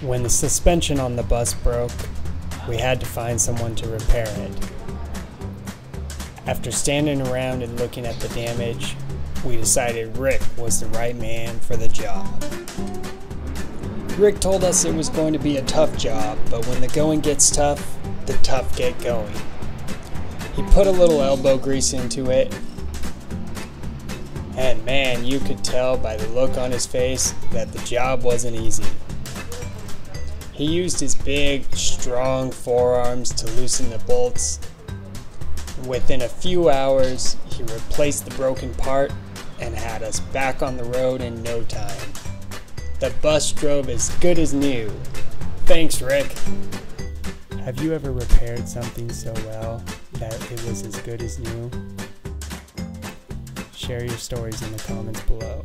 When the suspension on the bus broke, we had to find someone to repair it. After standing around and looking at the damage, we decided Rick was the right man for the job. Rick told us it was going to be a tough job, but when the going gets tough, the tough get going. He put a little elbow grease into it, and man, you could tell by the look on his face that the job wasn't easy. He used his big, strong forearms to loosen the bolts. Within a few hours, he replaced the broken part and had us back on the road in no time. The bus drove as good as new. Thanks, Rick. Have you ever repaired something so well that it was as good as new? Share your stories in the comments below.